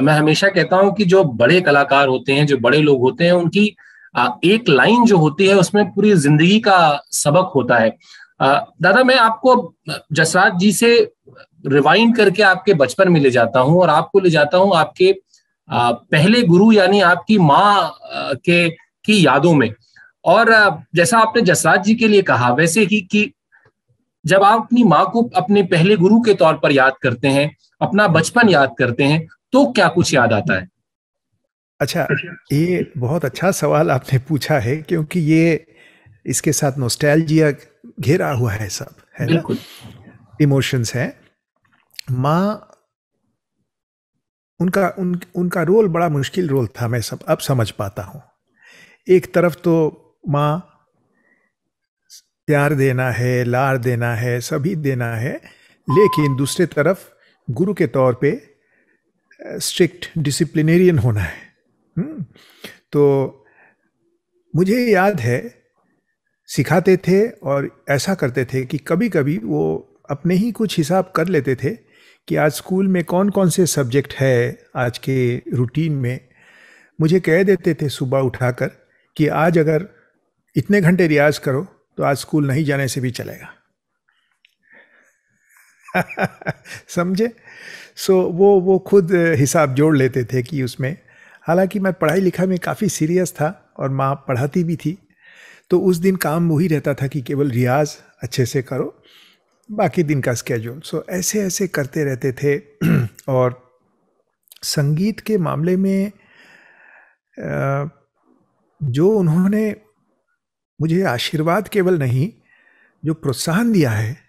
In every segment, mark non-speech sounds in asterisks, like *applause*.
मैं हमेशा कहता हूँ कि जो बड़े कलाकार होते हैं, जो बड़े लोग होते हैं, उनकी एक लाइन जो होती है, उसमें पूरी ज़िंदगी का सबक होता है। दादा, मैं आपको, जसराज जी से रिवाइंड करके आपके बचपन में ले जाता हूँ और आपको ले जाता हूँ आपके पहले गुरु यानी आपकी माँ के, की यादों में। और जैसा आपने जसराज जी के लिए कहा, वैसे ही कि जब आप अपनी माँ को अपने पहले गुरु के तौर पर याद करते हैं, अपना बचपन याद करते हैं तो क्या कुछ याद आता है? अच्छा ये बहुत अच्छा सवाल आपने पूछा है क्योंकि ये इसके साथ नोस्टैल्जिया घेरा हुआ है सब है ना? इमोशंस है। माँ उनका उन उनका रोल बड़ा मुश्किल रोल था मैं सब अब समझ पाता हूँ। एक तरफ़ तो माँ प्यार देना है लार देना है सभी देना है लेकिन दूसरे तरफ़ गुरु के तौर पे स्ट्रिक्ट डिसिप्लिनेरियन होना है। हम्म, तो मुझे याद है सिखाते थे और ऐसा करते थे कि कभी कभी वो अपने ही कुछ हिसाब कर लेते थे कि आज स्कूल में कौन कौन से सब्जेक्ट है आज के रूटीन में। मुझे कह देते थे सुबह उठाकर कि आज अगर इतने घंटे रियाज करो तो आज स्कूल नहीं जाने से भी चलेगा। *laughs* समझे? सो so, वो वो खुद हिसाब जोड़ लेते थे कि उसमें। हालाँकि मैं पढ़ाई लिखाई में काफ़ी सीरियस था और माँ पढ़ाती भी थी। तो उस दिन काम वही रहता था कि केवल रियाज अच्छे से करो बाकी दिन का स्केड्यूल सो so, ऐसे ऐसे करते रहते थे। *clears throat* और संगीत के मामले में जो उन्होंने मुझे आशीर्वाद केवल नहीं जो प्रोत्साहन दिया है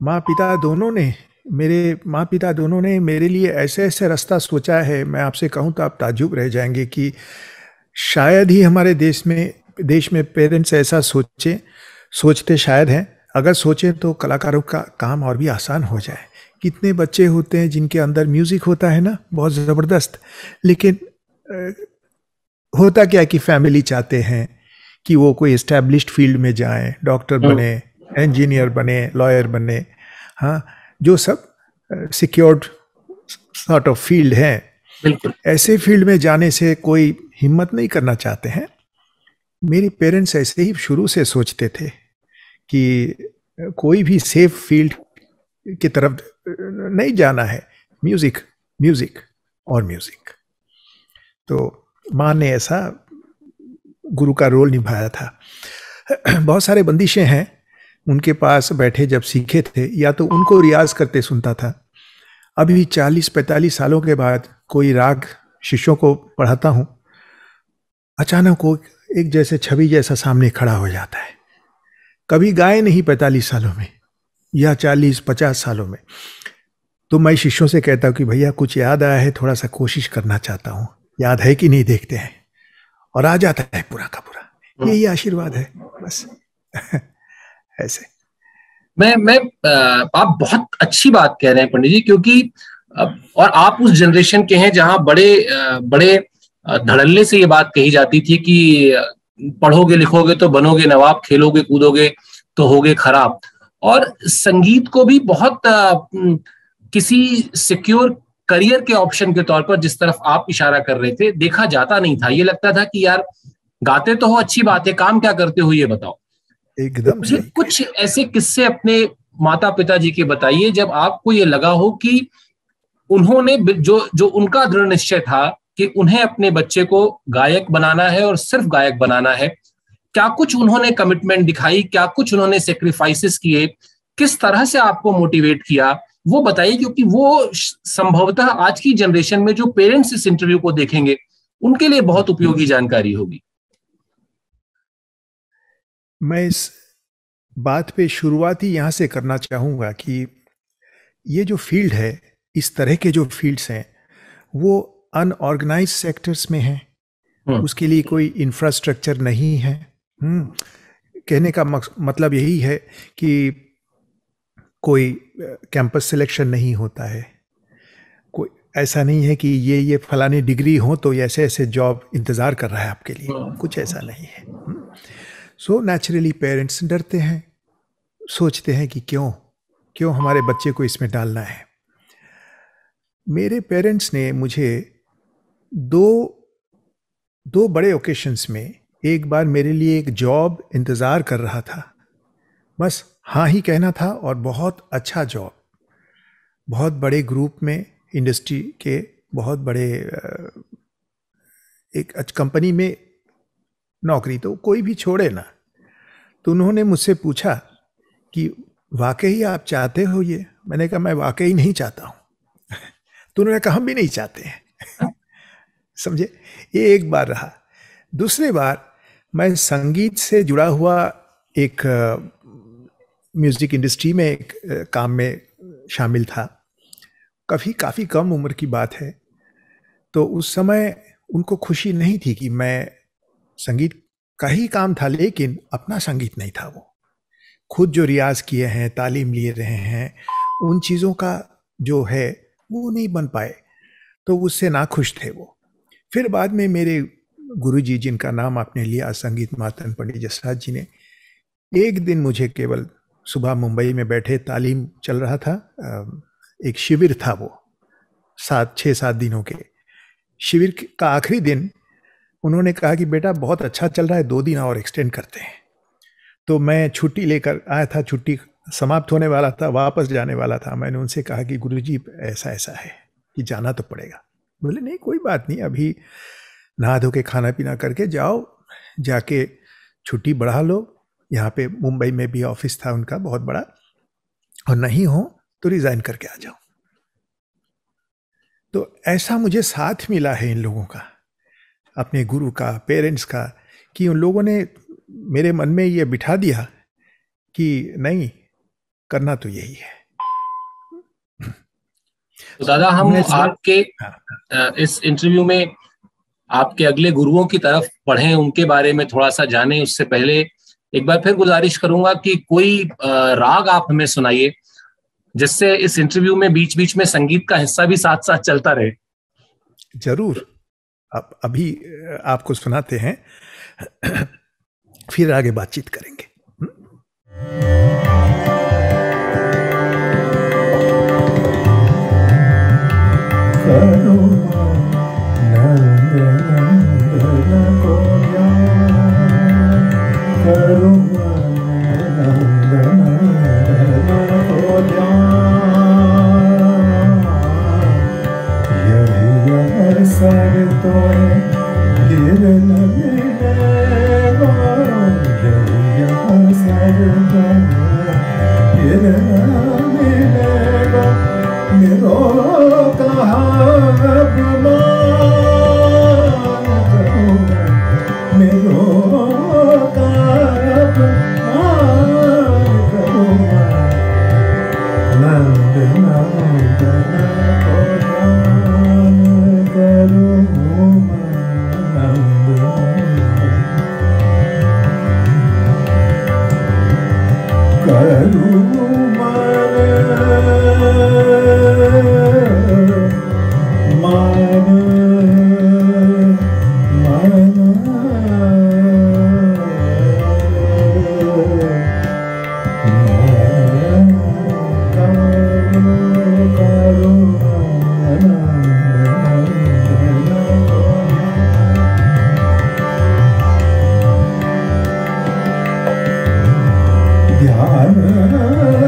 माँ पिता दोनों ने मेरे माँ पिता दोनों ने मेरे लिए ऐसे ऐसे रास्ता सोचा है। मैं आपसे कहूँ तो आप ताजुब रह जाएँगे कि शायद ही हमारे देश में देश में पेरेंट्स ऐसा सोचे सोचते शायद हैं। अगर सोचें तो कलाकारों का काम और भी आसान हो जाए। कितने बच्चे होते हैं जिनके अंदर म्यूज़िक होता है ना बहुत ज़बरदस्त। लेकिन होता क्या कि फैमिली चाहते हैं कि वो कोई इस्टेब्लिश्ड फ़ील्ड में जाएँ डॉक्टर बने इंजीनियर बने लॉयर बने। हाँ जो सब सिक्योर्ड सॉर्ट ऑफ़ फ़ील्ड है ऐसे फ़ील्ड में जाने से कोई हिम्मत नहीं करना चाहते हैं। मेरे पेरेंट्स ऐसे ही शुरू से सोचते थे कि कोई भी सेफ़ फ़ील्ड की तरफ़ नहीं जाना है। म्यूज़िक म्यूज़िक और म्यूज़िक तो माँ ने ऐसा गुरु का रोल निभाया था। *clears throat* बहुत सारे बंदिशें हैं। उनके पास बैठे जब सीखे थे या तो उनको रियाज करते सुनता था। अभी चालीस पैंतालीस सालों के बाद कोई राग शिष्यों को पढ़ाता हूँ अचानक वो एक जैसे छवि जैसा सामने खड़ा हो जाता है। कभी गाए नहीं पैंतालीस सालों में या चालीस पचास सालों में। तो मैं शिष्यों से कहता हूँ कि भैया कुछ याद आया है थोड़ा सा कोशिश करना चाहता हूँ। याद है कि नहीं देखते हैं। और आ जाता है पूरा का पूरा। यही आशीर्वाद है बस। *laughs* ऐसे। मैं मैं आप बहुत अच्छी बात कह रहे हैं पंडित जी, क्योंकि और आप उस जनरेशन के हैं जहाँ बड़े बड़े धड़ल्ले से ये बात कही जाती थी कि पढ़ोगे लिखोगे तो बनोगे नवाब, खेलोगे कूदोगे तो होगे खराब। और संगीत को भी बहुत किसी सिक्योर करियर के ऑप्शन के तौर पर जिस तरफ़ आप इशारा कर रहे थे, देखा जाता नहीं था। ये लगता था कि यार, गाते तो हो, अच्छी बात है, काम क्या करते हो, ये बताओ। एकदम मुझे कुछ ऐसे किस्से अपने माता पिता जी के बताइए जब आपको ये लगा हो कि उन्होंने जो जो उनका दृढ़ निश्चय था कि उन्हें अपने बच्चे को गायक बनाना है और सिर्फ़ गायक बनाना है क्या कुछ उन्होंने कमिटमेंट दिखाई? क्या कुछ उन्होंने सेक्रीफाइसेस किए? किस तरह से आपको मोटिवेट किया? वो बताइए क्योंकि वो संभवतः आज की जनरेशन में जो पेरेंट्स इस इंटरव्यू को देखेंगे उनके लिए बहुत उपयोगी जानकारी होगी। मैं इस बात पे शुरुआत ही यहाँ से करना चाहूँगा कि ये जो फ़ील्ड है इस तरह के जो फील्ड्स हैं वो अनऑर्गेनाइज सेक्टर्स में हैं हम्म। उसके लिए कोई इंफ्रास्ट्रक्चर नहीं है हम्म। कहने का मतलब यही है कि कोई कैंपस सिलेक्शन नहीं होता है कोई ऐसा नहीं है कि ये ये फलानी डिग्री हो तो ऐसे ऐसे जॉब इंतज़ार कर रहा है आपके लिए हाँ। कुछ ऐसा नहीं है हम्म। सो नेचुरली पेरेंट्स डरते हैं। सोचते हैं कि क्यों? क्यों हमारे बच्चे को इसमें डालना है? मेरे पेरेंट्स ने मुझे दो दो बड़े ओकेशंस में एक बार मेरे लिए एक जॉब इंतज़ार कर रहा था। बस हाँ ही कहना था और बहुत अच्छा जॉब बहुत बड़े ग्रुप में इंडस्ट्री के बहुत बड़े एक कंपनी में नौकरी तो कोई भी छोड़े ना। तो उन्होंने मुझसे पूछा कि, वाकई आप चाहते हो ये? मैंने कहा, मैं वाकई नहीं चाहता हूँ। *laughs* तो उन्होंने कहा, हम भी नहीं चाहते हैं। *laughs* समझे? ये एक बार रहा। दूसरी बार मैं संगीत से जुड़ा हुआ एक म्यूज़िक इंडस्ट्री में एक काम में शामिल था। काफ़ी काफ़ी कम उम्र की बात है। तो उस समय उनको खुशी नहीं थी कि मैं संगीत का ही काम था, लेकिन अपना संगीत नहीं था वो। खुद जो रियाज किए हैं, तालीम लिए रहे हैं, उन चीज़ों का जो है, वो नहीं बन पाए तो उससे ना खुश थे वो। फिर बाद में मेरे गुरु जी जिनका नाम आपने लिया, संगीत मातन पंडित जसराज जी ने, एक दिन मुझे केवल सुबह मुंबई में बैठे, तालीम चल रहा था एक शिविर था वो, सात छः सात दिनों के। शिविर का आखिरी दिन उन्होंने कहा कि बेटा, बहुत अच्छा चल रहा है, दो दिन और एक्सटेंड करते हैं। तो मैं छुट्टी लेकर आया था, छुट्टी समाप्त होने वाला था, वापस जाने वाला था। मैंने उनसे कहा कि गुरुजी ऐसा ऐसा है कि जाना तो पड़ेगा। बोले, नहीं, कोई बात नहीं, अभी नहा धो के खाना पीना करके जाओ, जाके छुट्टी बढ़ा लो। यहाँ पे मुंबई में भी ऑफ़िस था उनका, बहुत बड़ा। और नहीं हो तो रिजाइन करके आ जाओ। तो ऐसा मुझे साथ मिला है इन लोगों का। अपने गुरु का पेरेंट्स का कि उन लोगों ने मेरे मन में ये बिठा दिया कि नहीं करना तो यही है। तो दादा हम आपके हाँ। इस इंटरव्यू में आपके अगले गुरुओं की तरफ़ पढ़ें उनके बारे में थोड़ा सा जाने उससे पहले एक बार फिर गुजारिश करूँगा कि कोई राग आप हमें सुनाइए जिससे इस इंटरव्यू में बीच बीच में संगीत का हिस्सा भी साथ साथ चलता रहे। ज़रूर। अब अभी आपको सुनाते हैं। फिर आगे बातचीत करेंगे। Yeah.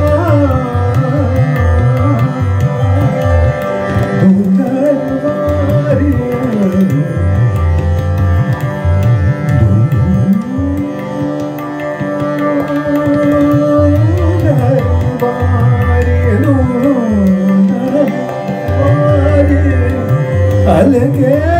मुख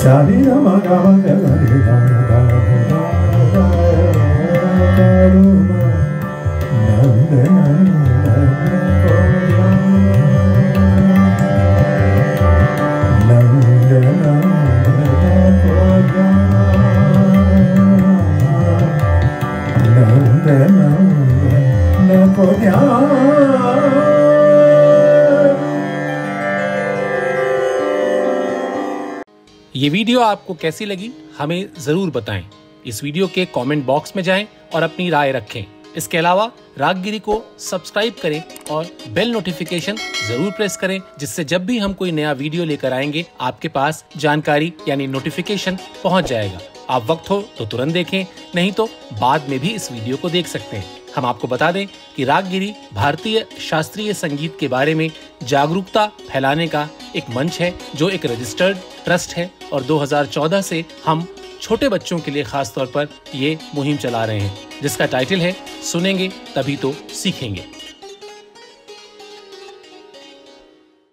सारी गम ये वीडियो आपको कैसी लगी, हमें ज़रूर बताएँ। इस वीडियो के कमेंट बॉक्स में जाएँ और अपनी राय रखें। इसके अलावा, रागगिरी को सब्सक्राइब करें और बेल नोटिफिकेशन ज़रूर प्रेस करें, जिससे जब भी हम कोई नया वीडियो लेकर आएँगे, आपके पास जानकारी यानी नोटिफिकेशन पहुँच जाएगा। आप वक्त हो तो तुरंत देखें, नहीं तो बाद में भी इस वीडियो को देख सकते हैं। हम आपको बता दें कि रागगिरी भारतीय शास्त्रीय संगीत के बारे में जागरूकता फैलाने का एक मंच है, जो एक रजिस्टर्ड ट्रस्ट है और 2014 से हम छोटे बच्चों के लिए खास तौर पर ये मुहिम चला रहे हैं, जिसका टाइटल है सुनेंगे तभी तो सीखेंगे।